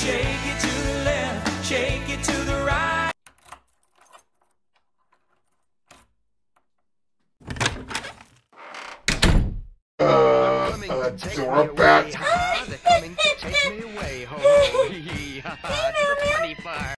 Shake it to the left, shake it to the right. Uh, uh, to we're coming to take me away. Ho.